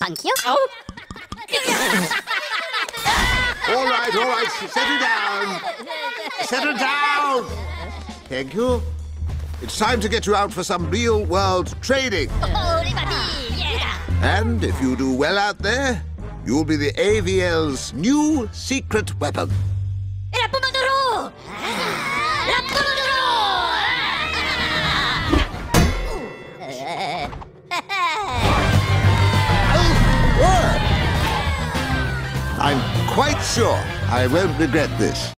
Thank you. Oh. All right, all right. Settle down. Settle down. Thank you. It's time to get you out for some real world trading. And if you do well out there, you'll be the AVL's new secret weapon. Rapumanduro! I'm quite sure I won't regret this.